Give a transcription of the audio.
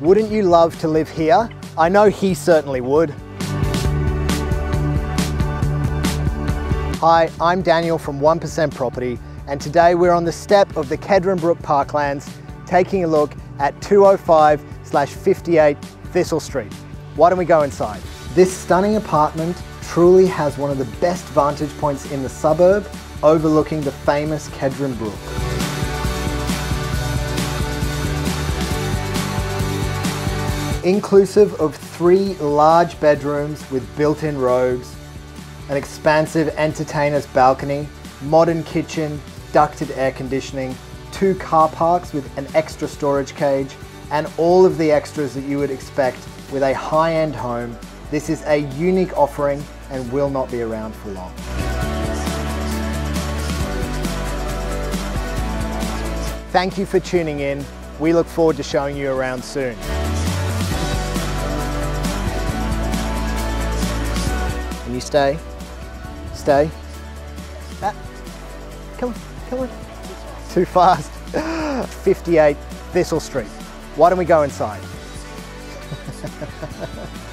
Wouldn't you love to live here? I know he certainly would. Hi, I'm Daniel from 1% Property and today we're on the step of the Kedron Brook Parklands taking a look at 205 58 Thistle Street. Why don't we go inside? This stunning apartment truly has one of the best vantage points in the suburb overlooking the famous Kedron Brook. Inclusive of three large bedrooms with built-in robes, an expansive entertainer's balcony, modern kitchen, ducted air conditioning, two car parks with an extra storage cage, and all of the extras that you would expect with a high-end home. This is a unique offering and will not be around for long. Thank you for tuning in. We look forward to showing you around soon. Can you stay? Stay. Ah. Come on, come on. Too fast. 58 Thistle Street. Why don't we go inside?